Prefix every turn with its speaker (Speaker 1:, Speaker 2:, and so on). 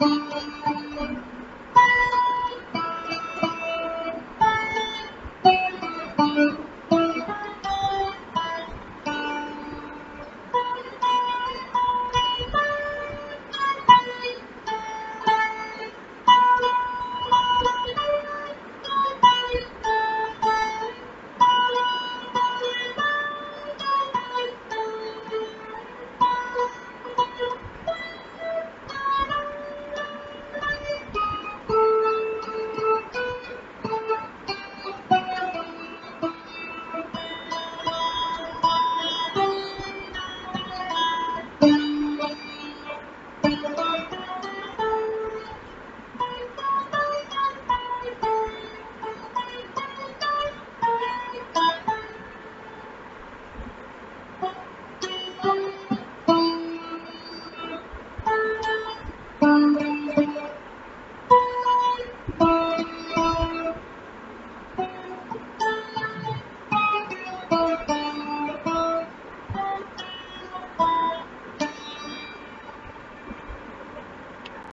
Speaker 1: Boom. Thank you.